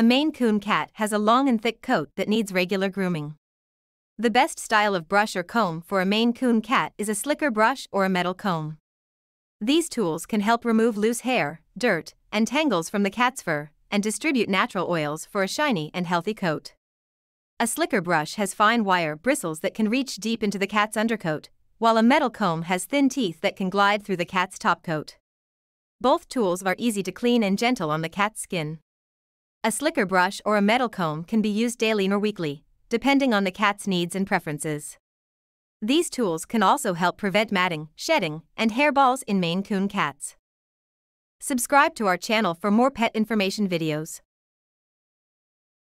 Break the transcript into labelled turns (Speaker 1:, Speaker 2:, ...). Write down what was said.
Speaker 1: A Maine Coon cat has a long and thick coat that needs regular grooming. The best style of brush or comb for a Maine Coon cat is a slicker brush or a metal comb. These tools can help remove loose hair, dirt, and tangles from the cat's fur and distribute natural oils for a shiny and healthy coat. A slicker brush has fine wire bristles that can reach deep into the cat's undercoat, while a metal comb has thin teeth that can glide through the cat's top coat. Both tools are easy to clean and gentle on the cat's skin. A slicker brush or a metal comb can be used daily or weekly, depending on the cat's needs and preferences. These tools can also help prevent matting, shedding, and hairballs in Maine Coon cats. Subscribe to our channel for more pet information videos.